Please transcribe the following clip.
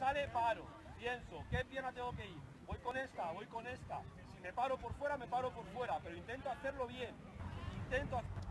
sale, paro. Pienso, ¿qué pierna tengo que ir? Voy con esta, voy con esta. Si me paro por fuera, me paro por fuera, pero intento hacerlo bien. Intento hacerlo